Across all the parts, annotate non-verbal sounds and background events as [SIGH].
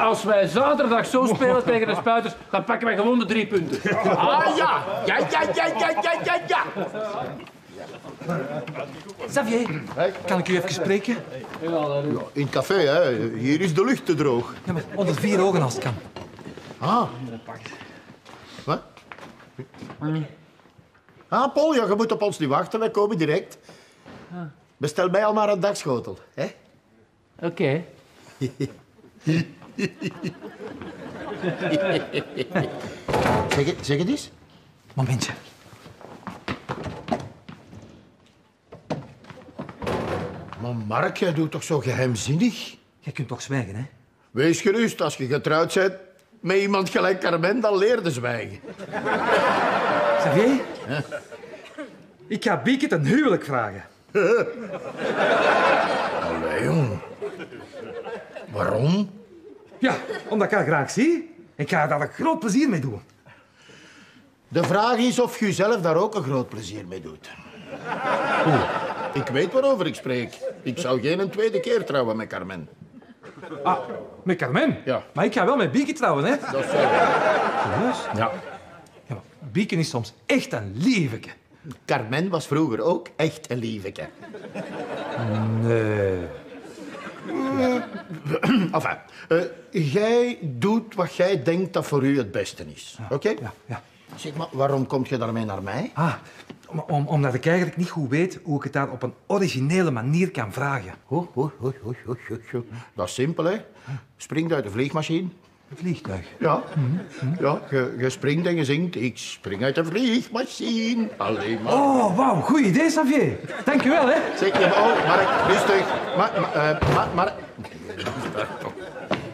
als wij zaterdag zo spelen tegen de spuiters, dan pakken wij gewoon de drie punten. Ah ja, ja, ja, ja, ja, ja, ja, ja. Xavier, kan ik u even spreken? In het café, hè. Hier is de lucht te droog. Ja, maar onder vier ogen als het kan. Ah. Wat? Ah, Paul, ja, je moet op ons niet wachten. Wij komen direct. Bestel mij al maar een dagschotel. Hè? Oké. [LAUGHS] [LAUGHS] Zeg, het- zeg het eens. Momentje. Maar Mark, jij doet toch zo geheimzinnig? Jij kunt toch zwijgen, hè? Wees gerust, als je getrouwd bent met iemand gelijk Carmen, dan leer je zwijgen. Xavier? Ik ga Bieke ten huwelijk vragen. Allee, jong. Waarom? Ja, omdat ik haar graag zie. Ik ga daar een groot plezier mee doen. De vraag is of je zelf daar ook een groot plezier mee doet. Oeh, ik weet waarover ik spreek. Ik zou geen een tweede keer trouwen met Carmen. Ah, met Carmen? Ja. Maar ik ga wel met Bieke trouwen, hè? Dat is zo. Serieus? Ja. Ja, maar Bieke is soms echt een lieveke. Carmen was vroeger ook echt een lieveke. Nee. [CLEARS THROAT] Enfin, eh, jij doet wat jij denkt dat voor u het beste is. Oké? Ja, ja. Zeg maar, waarom kom je daarmee naar mij? Ah, om, om- omdat ik eigenlijk niet goed weet hoe ik het daar op een originele manier kan vragen. Oei, oei, oei, oei, oei. Dat is simpel, hè. Springt uit de vliegmachine. Een vliegtuig. Ja, ja je, je springt en je zingt. Ik spring uit de vliegmachine. Alleen maar. Oh, wauw, goed idee, Xavier. Dank je wel, hè. Zeg je, oh, Mark, rustig. Maar, maar, eh, maar, maar...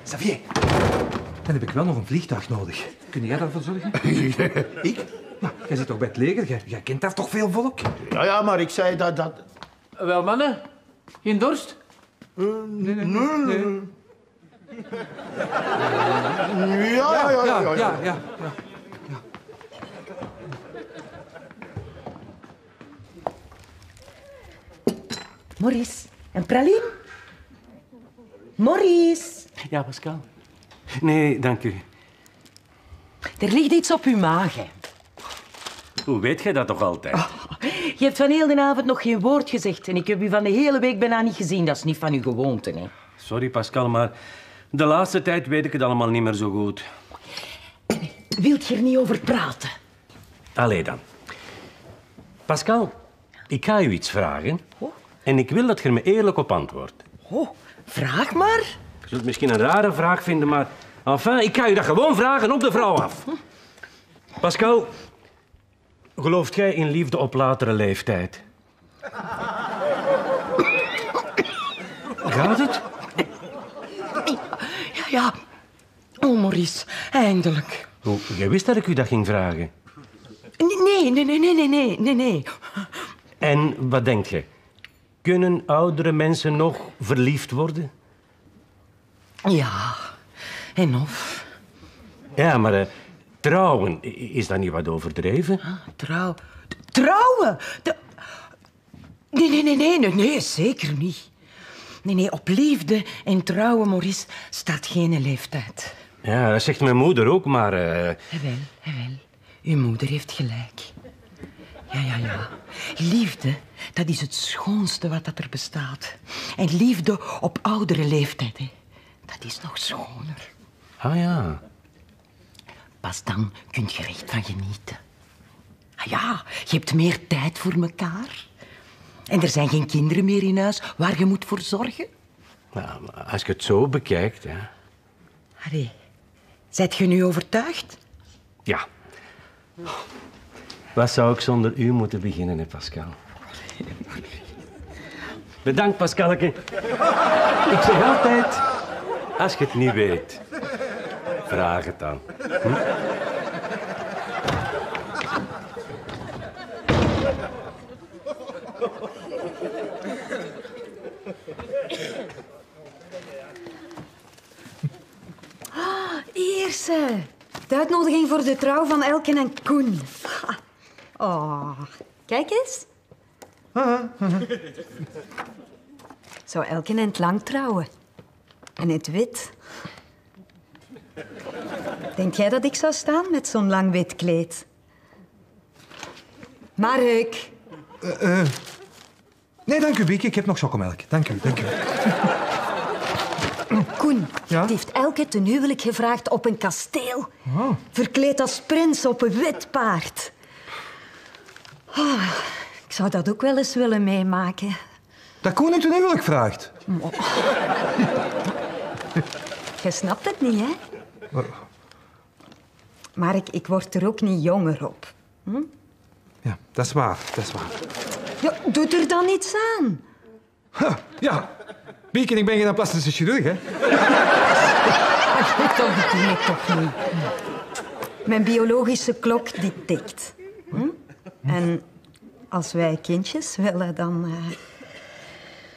Xavier, dan heb ik wel nog een vliegtuig nodig. Kun jij daarvoor zorgen? [LAUGHS] ik? Ja, jij zit toch bij het leger? Jij, jij kent daar toch veel volk? Ja, ja, maar ik zei dat... dat... Wel, mannen. Geen dorst? Ja, ja, ja, ja. ja, ja, ja. ja. Maurice, een praline? Maurice, Ja, Pascal. Nee, dank u. er ligt iets op uw maag. hè. Hoe weet jij dat toch altijd? Je hebt van heel de avond nog geen woord gezegd en ik heb u van de hele week bijna niet gezien. Dat is niet van uw gewoonte, hè. Sorry, Pascal, maar de laatste tijd weet ik het allemaal niet meer zo goed. Wilt je er niet over praten? Allee dan. Pascal, ik ga u iets vragen. Oh. En ik wil dat je er me eerlijk op antwoordt. Oh, vraag maar. Je zult misschien een rare vraag vinden, maar... Enfin, ik ga u dat gewoon vragen op de vrouw af. Pascal, gelooft jij in liefde op latere leeftijd? Gaat het? Ja, ja. Oh, Maurice, eindelijk. Hoe, jij wist dat ik u dat ging vragen. Nee, nee, nee, nee, nee, nee, nee, nee. En wat denk je? Kunnen oudere mensen nog verliefd worden? Ja, en of? Ja, maar eh, trouwen, is dat niet wat overdreven? Trouw... Trouwen? De... Nee, nee, nee, nee, nee, nee, zeker niet. Nee, nee, op liefde en trouwen, Maurice, staat geen leeftijd. Ja, dat zegt mijn moeder ook, maar... eh, Jawel, jawel. Uw moeder heeft gelijk. Ja, ja, ja. Liefde, dat is het schoonste wat dat er bestaat. En liefde op oudere leeftijd, hè. dat is nog schoner. Ah ja. Pas dan kun je er echt van genieten. Ah ja, je hebt meer tijd voor elkaar. En er zijn geen kinderen meer in huis waar je moet voor zorgen. Nou, als je het zo bekijkt, ja. Allee, zijt je nu overtuigd? Ja. Wat zou ik zonder u moeten beginnen, hè, Pascal? Bedankt, Pascalke. Ik zeg altijd, als je het niet weet, vraag het dan. Hm? De uitnodiging voor de trouw van Elken en Koen. Oh, kijk eens. [LAUGHS] Zou Elken en het lang trouwen? En het wit. Denk jij dat ik zou staan met zo'n lang wit kleed? Mark, Nee, dank u, Bieke. Ik heb nog chocomelk. Dank u, dank u. [LAUGHS] Koen, Ja? die heeft Elke ten huwelijk gevraagd op een kasteel. Verkleed als prins op een wit paard. Ah, ik zou dat ook wel eens willen meemaken. Dat Koen u ten huwelijk vraagt. [LAUGHS] Je snapt het niet, hè? Mark, ik word er ook niet jonger op. Ja, dat is waar, dat is waar. Ja, doe er dan iets aan. Ja, Bieke, ik ben geen plastische chirurg, hè. Dat doe ik toch niet. Mijn biologische klok die tikt. Hm? En als wij kindjes willen, dan... eh,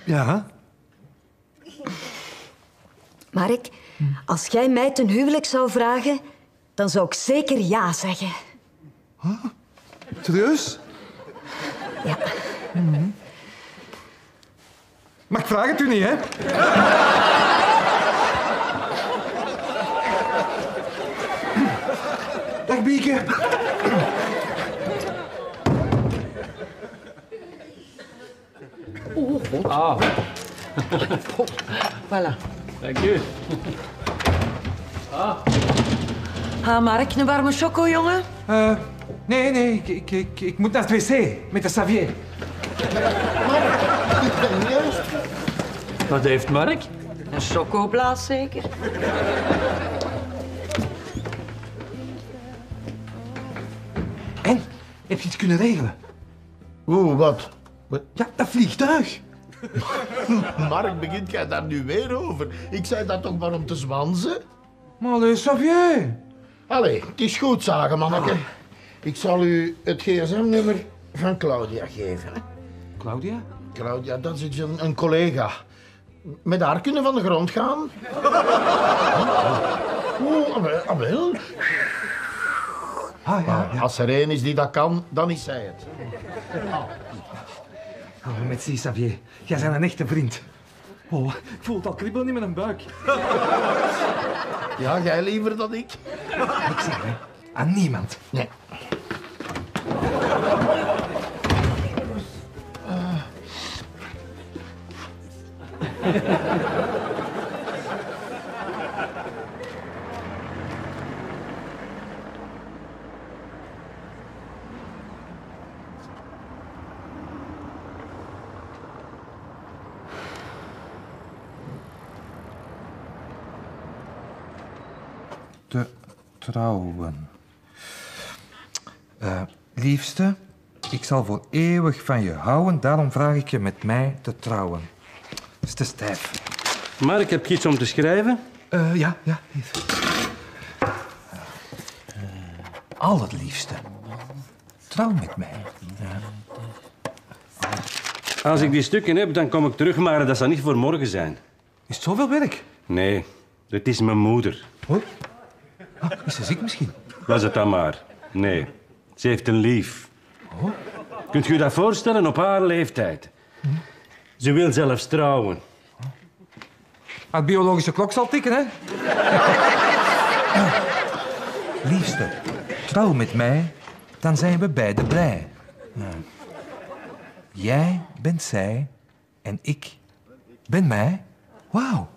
Ja, Mark, als jij mij ten huwelijk zou vragen, dan zou ik zeker ja zeggen. serieus? Ja. Maar ik vraag het u niet, hè. Dag, Bieke. Voilà. Dank u. Ha, Mark, een warme choco, jongen? Eh, nee, nee, ik, ik, ik, ik moet naar het wc met de Xavier. [LAUGHS] Wat heeft Mark? Een chocoblaas zeker? En, heb je iets kunnen regelen? Oeh, wat? Wat? Ja, dat vliegtuig. [LAUGHS] Mark, begint jij daar nu weer over? Ik zei dat toch maar om te zwanzen? Maar allee, Xavier. Allee, het is goed, zagen, manneke. Ik zal u het gsm-nummer van Claudia geven. Claudia? Claudia, dat is een, een collega. Met haar kunnen van de grond gaan. [LAUGHS] Oeh, ah, wel, ah, wel. Ah, ja. ja. Als er één is die dat kan, dan is zij het. Oh, met zie, Xavier. Jij bent een echte vriend. Oh, ik voel het al kriebelen in mijn buik. Ja, jij liever dan ik? Ik zeg, hè. Aan niemand. Nee. Te trouwen. Eh, liefste, ik zal voor eeuwig van je houden, daarom vraag ik je met mij te trouwen. Te stijf. Mark, heb je iets om te schrijven? Eh, ja, ja. hier. Eh, al het liefste. Trouw met mij. Als ik die stukken heb, dan kom ik terug, maar dat zal niet voor morgen zijn. Is het zoveel werk? Nee, het is mijn moeder. Hoor. Ah, is ze ziek misschien? Was het dan maar. Nee, ze heeft een lief. Kunt u dat voorstellen op haar leeftijd? Ze wil zelfs trouwen. Maar het biologische klok zal tikken, hè? [LAUGHS] Liefste, trouw met mij, dan zijn we beiden blij. Jij bent zij en ik ben mij. Wauw.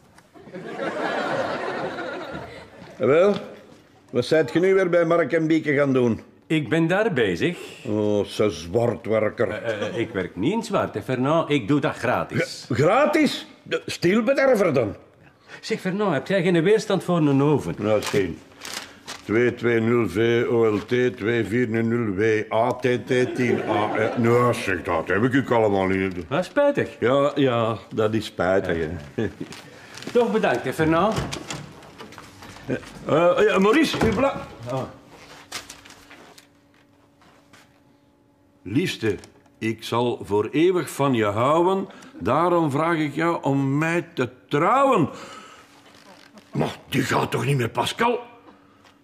Wel, wat zijt je nu weer bij Mark en Bieke gaan doen? Ik ben daar bezig. Oh, ze zwartwerker. Eh, ik werk niet in zwart, hè, Fernand. Ik doe dat gratis. Gratis? De Stilbederver dan? Zeg, Fernand, heb jij geen weerstand voor een oven? Nou, geen. 220V OLT 240W ATT 10A. Eh, Nou, zeg, dat heb ik allemaal niet. Ah, spijtig. Ja, ja, dat is spijtig. [LAUGHS] Toch bedankt, hè, Fernand. Ja, Maurice, uw blad. Liefste, ik zal voor eeuwig van je houden. Daarom vraag ik jou om mij te trouwen. Maar die gaat toch niet met Pascal?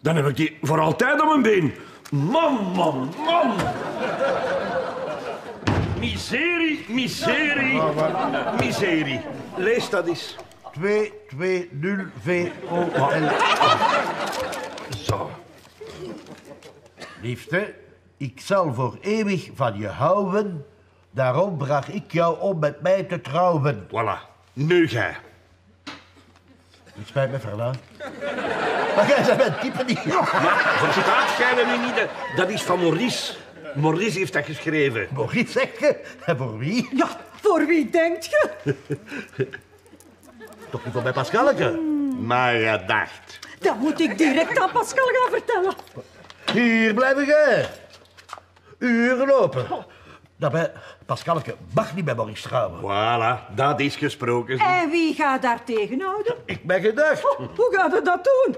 Dan heb ik die voor altijd op mijn been. Man, man, man. Miserie, miserie, miserie. Lees dat eens. 220VOL. Zo. Liefste, ik zal voor eeuwig van je houden. Daarom vraag ik jou om met mij te trouwen. Voilà. Nu jij. Het spijt me, Verla. Maar jij bent mijn type niet. Voor citaat schijnen nu niet. Dat, dat is van Maurice. Maurice heeft dat geschreven. Maurice, zeg je? En voor wie? Ja, voor wie denkt je? Toch niet voor mijn Pascalke? Maar gedacht. Dat moet ik direct aan Pascal gaan vertellen. Hier blijven jij. Uren lopen. Daarbij, Pascalke mag niet bij Maurice trouwen. Voilà, dat is gesproken. En wie gaat daar tegenhouden? Ik ben gedacht. Hoe gaat het dat doen?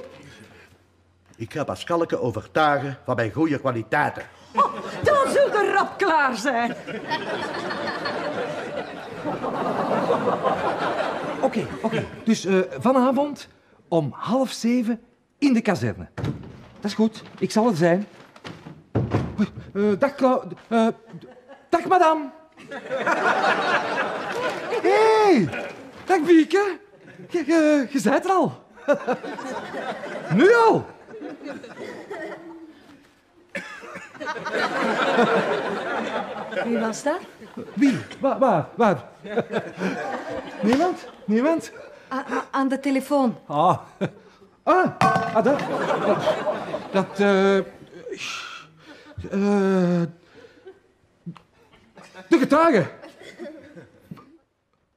Ik ga Pascalke overtuigen van mijn goede kwaliteiten. Oh, dan zult de rap klaar zijn. Oké, oké. Dus eh, vanavond om half zeven in de kazerne. Dat is goed, ik zal er zijn. Eh, dag, Clau... eh, dag, madame. Hé, hey, dag, Bieke. Je, bent er al. [LAUGHS] nu al. Wie was dat? Wie? Waar? Waar? waar? Niemand? Niemand? A- aan de telefoon. Ah. Ah, ah dat. Dat. dat eh, eh, de getuigen.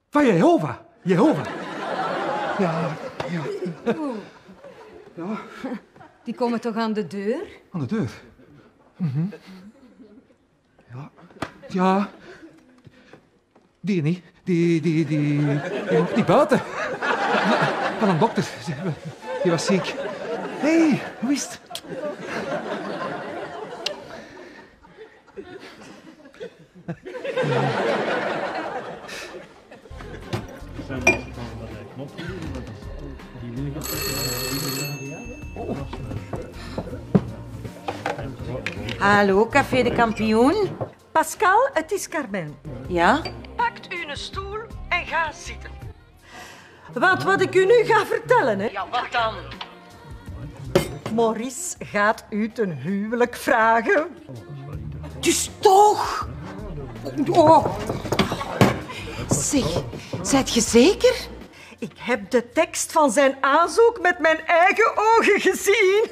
Van Jehovah. Jehovah. Ja, ja. Die komen toch aan de deur? Aan de deur. Mhm. Ja. Ja. Die niet. Die, die, die, die mocht niet buiten. Van een dokter. Die was ziek. Hé, hey, hoe is het? Hallo, Café de Kampioen. Pascal, het is Carmen. Ja? Pakt u een stoel en ga zitten. Want wat ik u nu ga vertellen, hè. Ja, wat dan? Maurice gaat u ten huwelijk vragen. Dus toch? Oh. Zeg, zijt je zeker? Ik heb de tekst van zijn aanzoek met mijn eigen ogen gezien.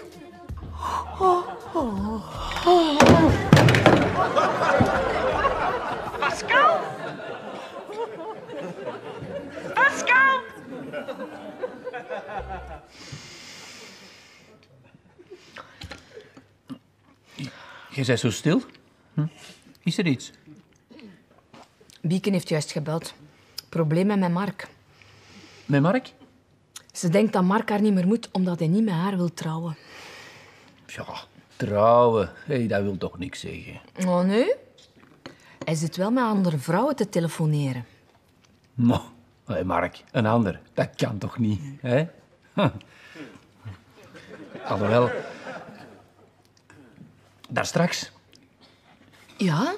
Pascal? Pascal? Je bent zo stil. Hm? Is er iets? Bieken heeft juist gebeld. Problemen met Mark. Met Mark? Ze denkt dat Mark haar niet meer moet omdat hij niet met haar wil trouwen. Ja, trouwen. Hey, dat wil toch niks zeggen. Oh nee? Hij zit wel met andere vrouwen te telefoneren. Mo, hey Mark, een ander. Dat kan toch niet, hè? Hm. [LAUGHS] Alhoewel... Daar straks. Ja?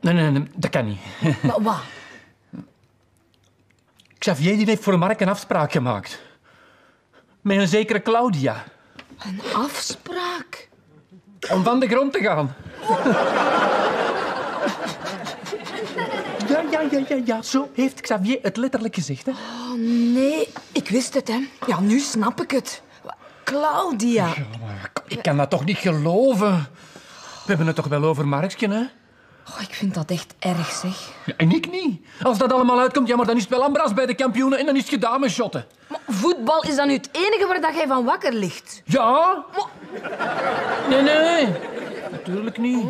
Nee, nee, nee, dat kan niet. [LAUGHS] Maar wat? Xavier die heeft voor Mark een afspraak gemaakt. Met een zekere Claudia. Een afspraak? Om van de grond te gaan. Ja, ja, ja, ja, ja. Zo heeft Xavier het letterlijk gezegd, hè? Oh nee, ik wist het, hè. Ja, nu snap ik het. Claudia. Ik kan dat toch niet geloven. We hebben het toch wel over Markske, hè? Oh, ik vind dat echt erg, zeg. Ja, en ik niet. Als dat allemaal uitkomt, ja, maar dan is het wel Ambras bij de kampioenen en dan is het gedaan met shotten. Maar voetbal is dan nu het enige waar dat jij van wakker ligt. Ja? Nee, nee. Natuurlijk niet.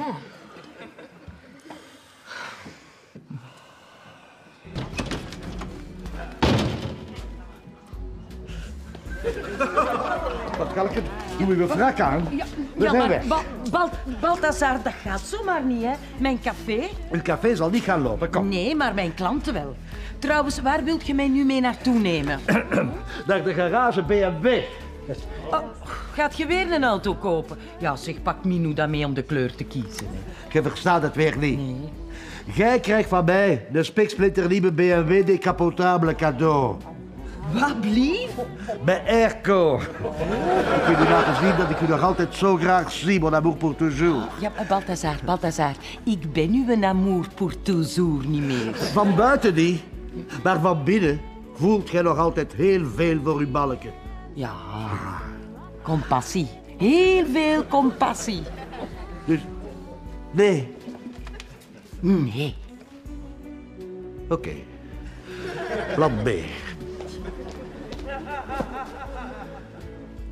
Pascalke, doe je wrak aan. We Ja, zijn maar weg. Ba- Bal- Balthazar, dat gaat zomaar niet, hè. Mijn café? Het café zal niet gaan lopen, kom. Nee, maar mijn klanten wel. Trouwens, waar wilt je mij nu mee naartoe nemen? [CLEARS THROAT] Naar de garage B&B. Oh, gaat je weer een auto kopen? Ja, zeg, pak Minou dan mee om de kleur te kiezen. Hè. Je verstaat het weer niet. Jij krijgt van mij de spiksplinter nieuwe BMW decapotable cadeau. Wat blief? Bij wil u laten zien dat ik u nog altijd zo graag zie, mon amour pour toujours. Ja, maar Balthazar, Balthazar. Ik ben uw amour pour toujours niet meer. Van buiten niet, maar van binnen voelt gij nog altijd heel veel voor uw balken. Ja, compassie. Heel veel compassie. Dus, nee, Nee. oké. Plan B.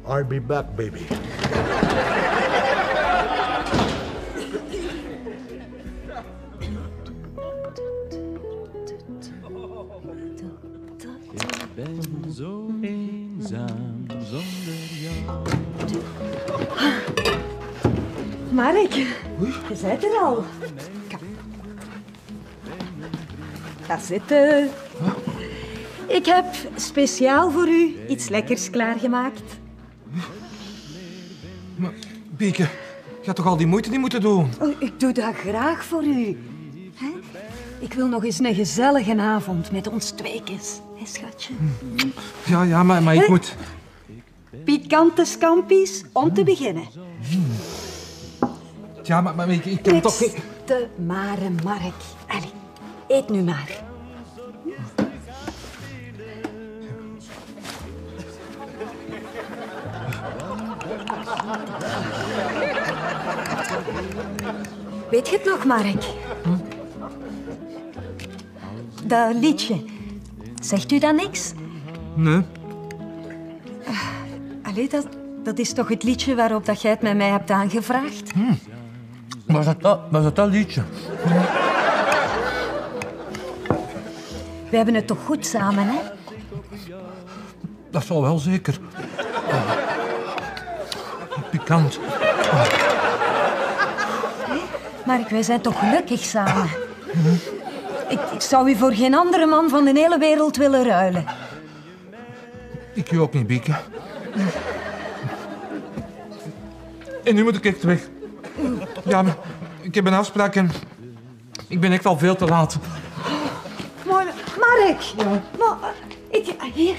I'll be back, baby. Zo eenzaam zonder jou. Mark, je bent er al. Ga zitten. Ik heb speciaal voor u iets lekkers klaargemaakt. Bieke, je had toch al die moeite niet moeten doen? Oh, ik doe dat graag voor u. Hè? Ik wil nog eens een gezellige avond met ons tweekens. Hè, schatje? Ja, ja, maar, maar ik Hè? moet... Pikante scampi's om te beginnen. Ja, maar, maar ik, ik heb toch. Beste mare Mark. Allee, eet nu maar. Weet je het nog, Mark? Dat liedje. Zegt u dat niks? Nee. Allee, dat, dat is toch het liedje waarop dat jij het met mij hebt aangevraagd? Was dat dat, was dat, dat liedje? We hebben het toch goed samen, hè? Dat zal wel zeker. Oh. Pikant. Mark, wij zijn toch gelukkig samen? Ik, ik zou u voor geen andere man van de hele wereld willen ruilen. Ik u ook niet, Bieke. En nu moet ik echt weg. Ja, maar ik heb een afspraak en ik ben echt al veel te laat. Maar, Mark! Maar, ik, hier,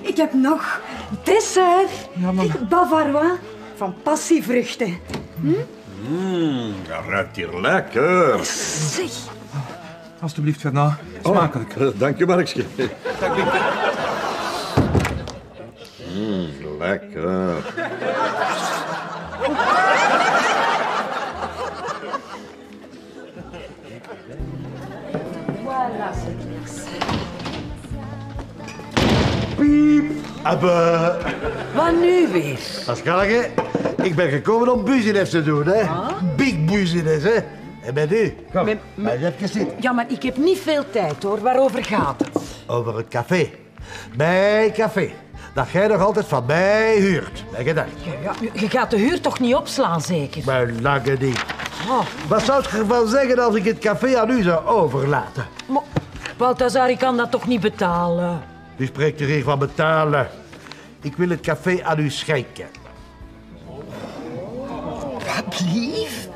ik heb nog dessert. Ja, maar- Bavarois van passievruchten. Mmm, dat ruikt hier lekker. Zeg, Alsjeblieft, Fernand. Smakelijk. Oh, dank je, Markske. Mmm, lekker. Abbe. Wat nu weer? Pascalke, ik ben gekomen om business te doen, hè. Big business, hè. En met u? Kom, Met- maar even zitten. Ja, maar ik heb niet veel tijd, hoor. Waarover gaat het? Over het café. Mijn café. Dat jij nog altijd van mij huurt. Mijn gedacht. Ja, ja, je gaat de huur toch niet opslaan, zeker? Maar lange niet. Oh, Wat zou je ervan zeggen als ik het café aan u zou overlaten? maar Balthazar, ik kan dat toch niet betalen? U spreekt er hier van betalen. Ik wil het café aan u schenken. Wat lief?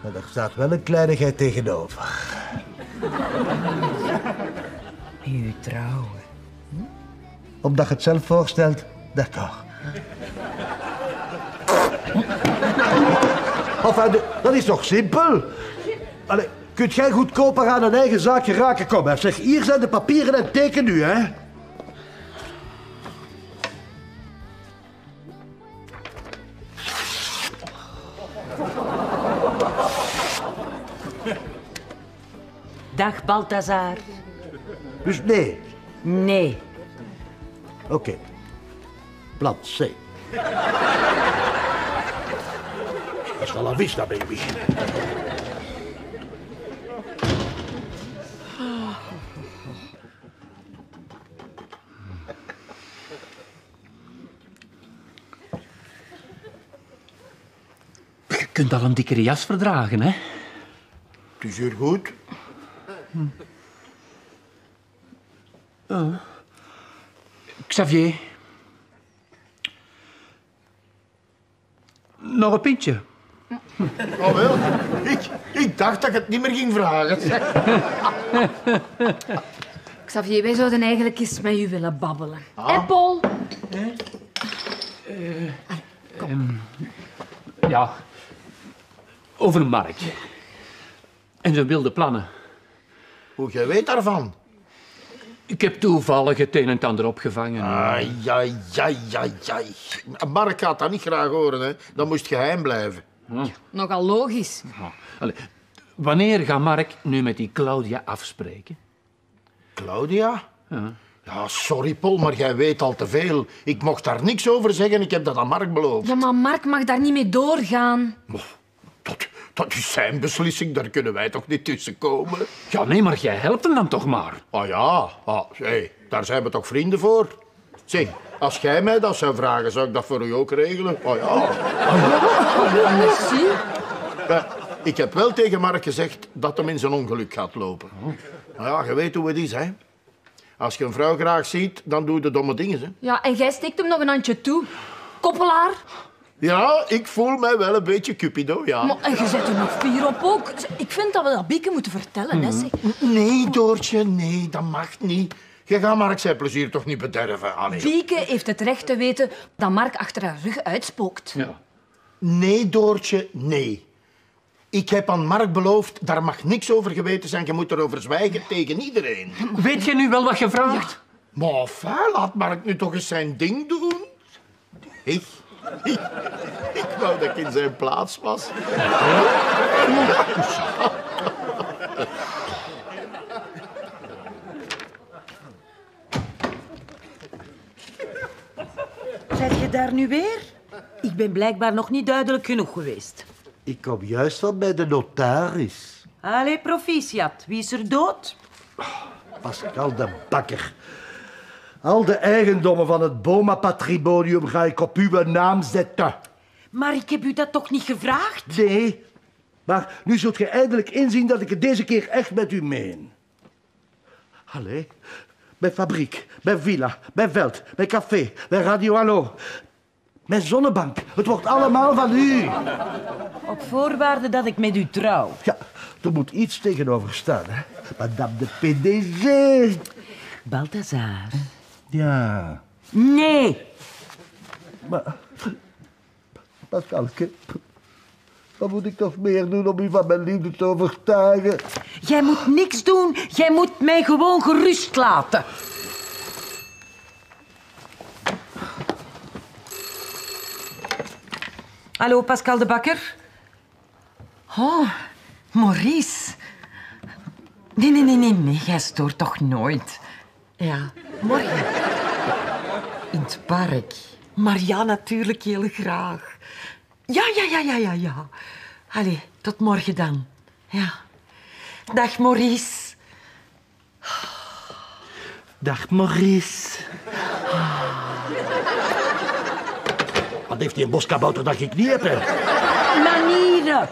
Maar er staat wel een kleinigheid tegenover. U trouwen. Omdat je het zelf voorstelt, d'accord. Enfin, de- dat is toch simpel? Allee, kunt jij goedkoper aan een eigen zaakje raken? Kom, hè. zeg, hier zijn de papieren en teken nu, hè. Dag, Balthazar. Dus nee. Nee. Oké. Plan C. Hasta la vista, baby. Je kunt al een dikkere jas verdragen, hè? Het is hier goed. Xavier. Nog een pintje. Oh wel, ik, ik dacht dat ik het niet meer ging vragen. Xavier, wij zouden eigenlijk eens met u willen babbelen. Ah. Hé, Paul? Ehm, ja, over Mark. En zijn wilde plannen. Hoe jij weet daarvan? Ik heb toevallig het een en het ander opgevangen. Ai, ai, ai, ai, ai. Mark gaat dat niet graag horen, hè. Dat moest geheim blijven. Nogal logisch. Allee, wanneer gaat Mark nu met die Claudia afspreken? Claudia? Ja. Ja, sorry, Paul, maar jij weet al te veel. Ik mocht daar niks over zeggen. Ik heb dat aan Mark beloofd. Ja, maar Mark mag daar niet mee doorgaan. Dat is zijn beslissing. Daar kunnen wij toch niet tussen komen? Ja, nee, maar jij helpt hem dan toch maar. Ah ja, ah, hey, daar zijn we toch vrienden voor? Zeg, als jij mij dat zou vragen, zou ik dat voor u ook regelen? Oh ja. Merci. Eh, ik heb wel tegen Mark gezegd dat hem in zijn ongeluk gaat lopen. Nou ja, je weet hoe het is, hè. Als je een vrouw graag ziet, dan doe je de domme dingen, hè. Ja, en jij steekt hem nog een handje toe. Koppelaar. Ja, ik voel mij wel een beetje Cupido, ja. Maar, en je zet er nog vier op ook. Ik vind dat we dat Bieke moeten vertellen, hè, zeg. Nee, Doortje, nee, dat mag niet. Je gaat Mark zijn plezier toch niet bederven? Allee. Bieke heeft het recht te weten dat Mark achter haar rug uitspookt. Ja. Nee, Doortje, nee. Ik heb aan Mark beloofd, daar mag niks over geweten zijn. Je moet erover zwijgen tegen iedereen. Weet je nu wel wat je vraagt? Maar enfin, laat Mark nu toch eens zijn ding doen. Ik, ik, [LAUGHS] ik wou dat ik in zijn plaats was. Zet je daar nu weer? Ik ben blijkbaar nog niet duidelijk genoeg geweest. Ik kom juist van bij de notaris. Allee, proficiat. Wie is er dood? Pascal de Bakker. Al de eigendommen van het Boma-patrimonium ga ik op uw naam zetten. Maar ik heb u dat toch niet gevraagd? Nee, maar nu zult je eindelijk inzien dat ik het deze keer echt met u meen. Allee, bij fabriek, bij villa, bij veld, bij café, bij Radio Hallo. Mijn zonnebank, het wordt allemaal van u. Op voorwaarde dat ik met u trouw. Ja, er moet iets tegenover staan, hè. Madame de PDG. Balthazar. Ja, Nee. maar... Pascalke, wat moet ik toch meer doen om u van mijn liefde te overtuigen? Jij moet niks doen. Jij moet mij gewoon gerust laten. Hallo, Pascal de Bakker. Oh, Maurice. Nee, nee, nee, nee, nee. Jij stoort toch nooit. Ja, morgen. In het park. Maar ja, natuurlijk heel graag. Ja, ja, ja, ja, ja, ja. Allee, tot morgen dan. Ja. Dag, Maurice. Dag, Maurice. Wat heeft hij een boskabouter dat ik niet heb, hè? Manieren.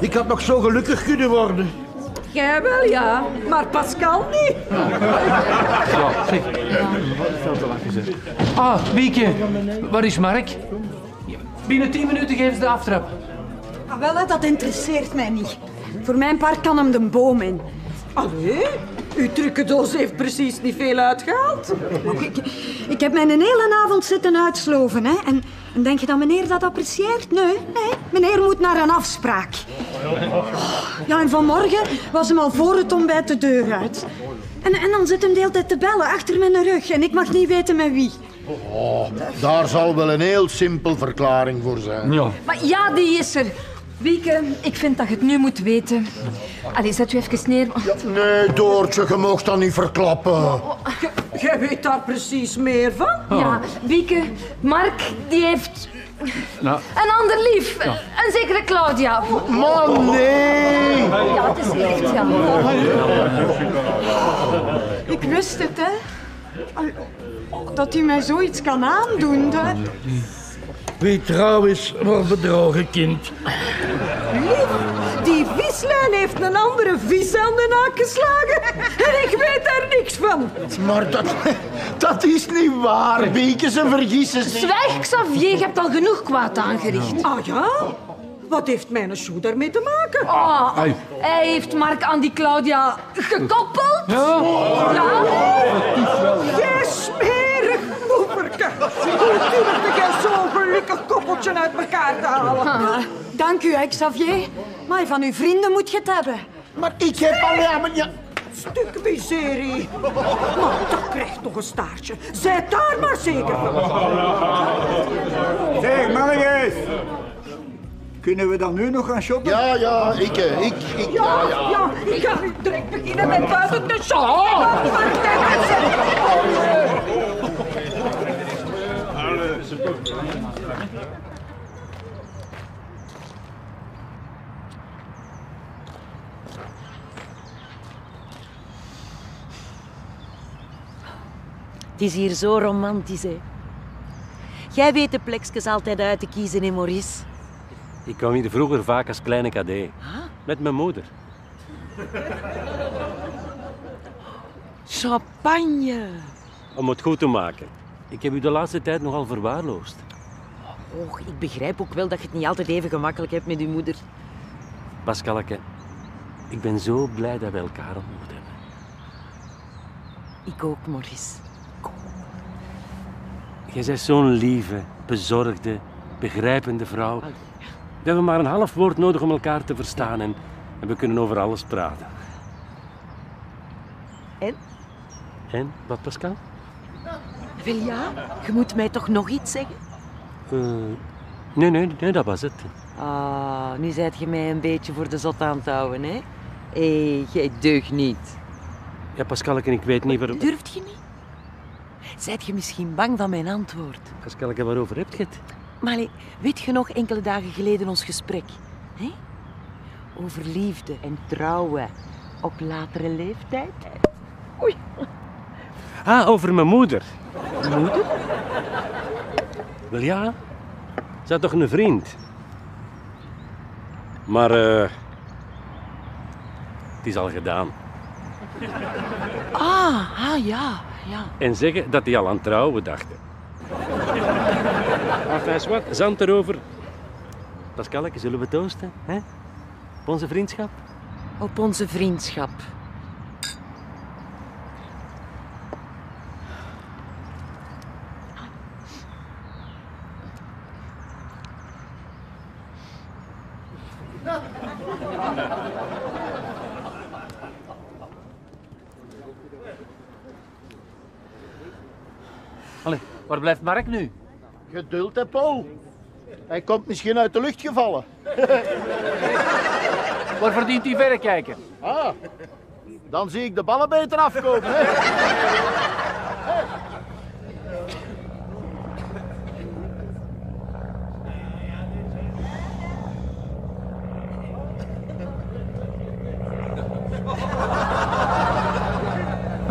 Ik had nog zo gelukkig kunnen worden. Jij wel, ja. Maar Pascal niet. Ja, zeg. Te. Ah, Bieke, waar is Mark? Binnen tien minuten geven ze de aftrap. Ah, wel, hè, dat interesseert mij niet. Voor mijn part kan hem de boom in. Allee, uw trucendoos heeft precies niet veel uitgehaald. Ik, ik heb mij een hele avond zitten uitsloven. Hè. En, en denk je dat meneer dat apprecieert? Nee, nee. Meneer moet naar een afspraak. Ja, en vanmorgen was hem al voor het ontbijt de deur uit. En, en dan zit hem de hele tijd te bellen achter mijn rug. En ik mag niet weten met wie. Oh, daar zal wel een heel simpel verklaring voor zijn. Ja. Maar ja, die is er. Wieke, ik vind dat je het nu moet weten. Allee, zet u even neer. Nee, Doortje, je mag dat niet verklappen. Jij weet daar precies meer van. Ja, Wieke, Mark, die heeft Nou, een ander lief. Een zekere Claudia. Man, nee! Ja, het is echt, ja. Ik wist het, hè. Dat hij mij zoiets kan aandoen. Hè. Wie trouw is, wordt bedrogen, kind. Lief, die vislijn heeft een andere vis aan de naak geslagen. En ik weet daar niks van. Maar dat, dat is niet waar, Bieke. Ze vergissen zich. Zwijg, Xavier, je hebt al genoeg kwaad aangericht. Ah ja? Wat heeft mijn shoe daarmee te maken? Ah, Hey. hij heeft Mark aan die Claudia gekoppeld. Ja? Ja. Jij smerig moeperke. Hoe durfde jij zo'n gelukkig koppeltje uit elkaar te halen? Ah. Dank u, hè, Xavier. Maar van uw vrienden moet je het hebben. Maar ik heb al... Ja, maar ja... Stuk miserie. Maar dat krijgt toch een staartje. Zijt daar maar zeker van. Zeg, mannetjes. Kunnen we dan nu nog gaan shoppen? Ja, ja, ik, eh, ik, ik, ja, Ja, ja. ja, ik ga nu direct beginnen met buiten te shoppen. Maar Het is hier zo romantisch, hè. Jij weet de plekjes altijd uit te kiezen, hè, Maurice? Ik kwam hier vroeger vaak als kleine cadet. Met mijn moeder. Champagne. Om het goed te maken. Ik heb u de laatste tijd nogal verwaarloosd. Och, ik begrijp ook wel dat je het niet altijd even gemakkelijk hebt met je moeder. Pascalke, ik ben zo blij dat we elkaar ontmoet hebben. Ik ook, Maurice. Jij bent zo'n lieve, bezorgde, begrijpende vrouw. We hebben maar een half woord nodig om elkaar te verstaan en, en we kunnen over alles praten. En? En, wat Pascal? Wel ja, je moet mij toch nog iets zeggen? Eh, nee, nee, nee, dat was het. Ah, nu zijt je mij een beetje voor de zot aan het houden, hè? Hé, jij deugt niet. Ja, Pascalke, ik weet niet waarom... Durft je niet? Zijt je misschien bang van mijn antwoord? Pascalke, waarover heb je het? Maar weet je nog enkele dagen geleden ons gesprek? Hè? Over liefde en trouwen op latere leeftijd? Oei. Ah, over mijn moeder. Moeder? Wel ja, ze had toch een vriend. Maar eh het is al gedaan. Ah, ah ja, ja. En zeggen dat hij al aan trouwen dachten. Enfin, wat, zand erover. Pascalke, zullen we toosten? Hè? Op onze vriendschap? Op onze vriendschap. Allee, waar blijft Mark nu? Geduld, hè, Paul. Hij komt misschien uit de lucht gevallen. [LAUGHS] Waar verdient hij verrekijker? Ah, dan zie ik de ballen beter afkomen, hè.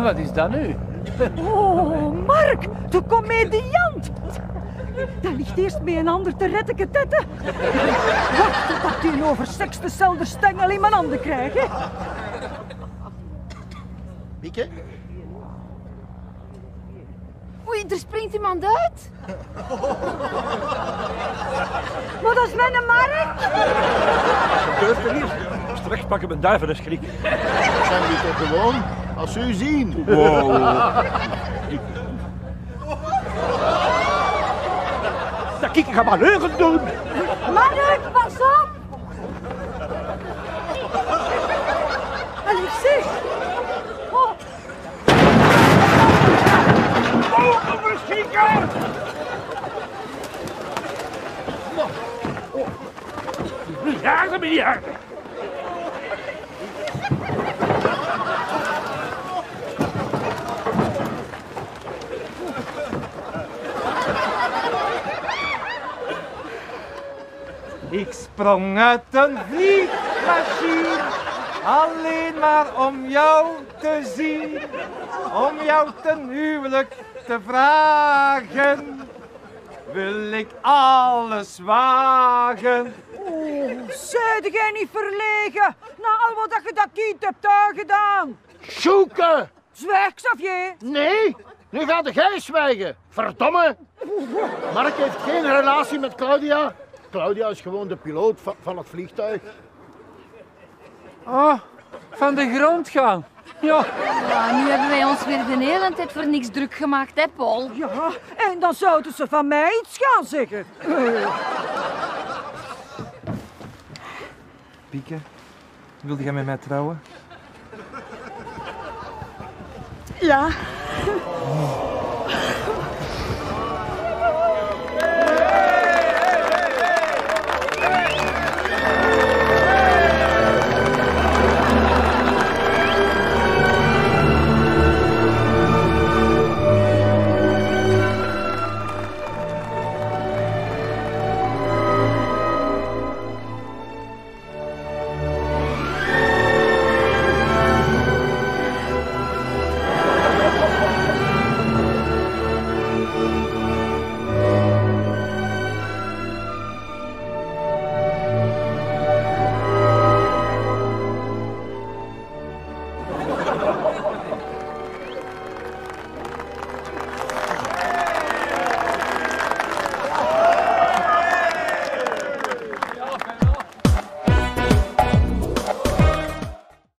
Wat is dat nu? [LAUGHS] [LAUGHS] Oh, Mark, de comediant. Dat ligt eerst bij een ander te retteke tetten. Wacht totdat over seks dezelfde stengel in mijn handen krijgt. hè. Mieke? Oei, er springt iemand uit. Maar dat is mijn Mark. Gebeurt er hier? Straks pakken mijn duiven een schrik. Zijn die toch gewoon als u zien? Wow. Dat ik ga maar leugen doen. Mark, pas op. Allee, zeg. Oh. Oh! Miljarden, miljarden. Ik sprong uit een vliegmachine, alleen maar om jou te zien, om jou ten huwelijk te vragen. Wil ik alles wagen? Oh, zijde jij niet verlegen na al wat dat je dat kind hebt aangedaan? Zoeken! Zwijg, Xavier. Nee, nu gaat de jij zwijgen. Verdomme! Mark heeft geen relatie met Claudia Claudia is gewoon de piloot van, van het vliegtuig. Ah, van de grond gaan. Ja. Ja, nu hebben wij ons weer de hele tijd voor niks druk gemaakt, hè, Paul? Ja, en dan zouden ze van mij iets gaan zeggen. Pieke, wilde jij met mij trouwen? Ja.